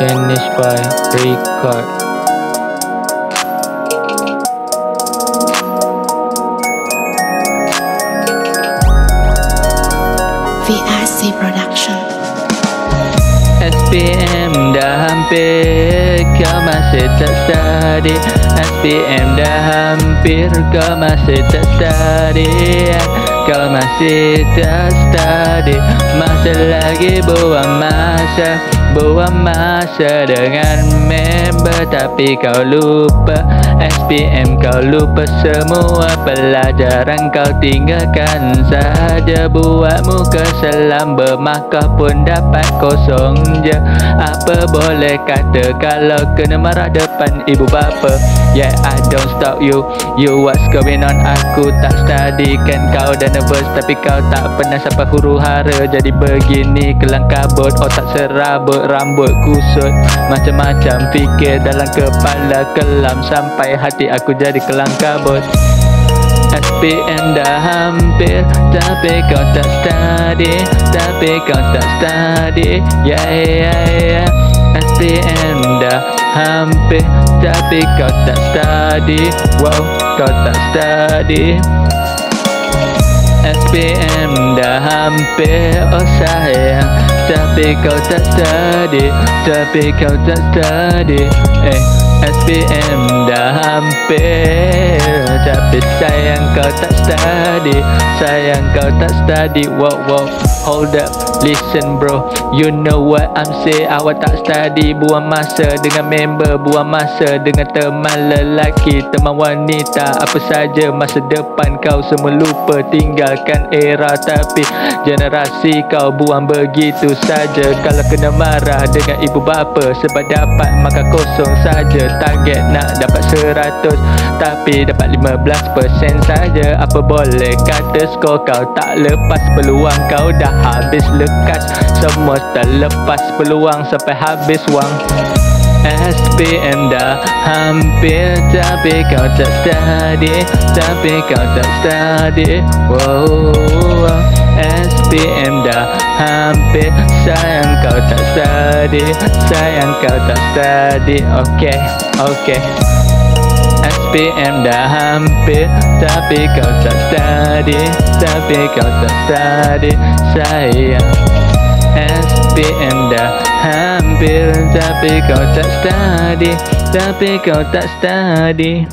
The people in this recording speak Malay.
by Record VRC Production. SPM dah hampir Kau masih tak study SPM dah hampir Kau masih tak study Kau masih tak study Masih lagi buang masa Buang masa dengan member Tapi kau lupa SPM kau lupa semua Pelajaran kau tinggalkan saja Buat muka selam bermakah pun dapat kosong je. Apa boleh kata kalau kena marah depan ibu bapa? Yeah I don't stop you. You what's going on? Aku tak study kan kau dah nervous Tapi kau tak pernah sampai huru hara. Jadi begini kelang kabut Otak serabut rambut kusut Macam-macam fikir dalam kepala kelam Sampai hati aku jadi kelang kabut. SPM dah hampir Tapi kau tak study Tapi kau tak study Yeah yeah yeah. SPM dah hampir Tapi kau tak study Wow kau tak study. SPM dah hampir Oh sayang Tapi kau tak study Tapi kau tak study Eh SPM dah hampir Tapi sayang kau tak study. Sayang kau tak study. Wow wow Hold up Listen bro. You know what I'm say Awak tak study. Buang masa dengan member Buang masa dengan teman lelaki. Teman wanita Apa saja Masa depan kau semua lupa. Tinggalkan era Tapi generasi kau buang begitu saja. Kalau kena marah dengan ibu bapa Sebab dapat makan kosong saja Target nak dapat 100 Tapi dapat 15% saja. Apa boleh kata skor kau tak lepas? Peluang kau dah habis lekas. Semua terlepas. Peluang sampai habis wang SPM dah hampir Tapi kau tak study Tapi kau tak study wow. SPM dah hampir Sayang kau tak study Sayang kau tak study Okay, okay SPM dah hampir Tapi kau tak study Tapi kau tak study Sayang SPM dah hampir Tapi kau tak study Tapi kau tak study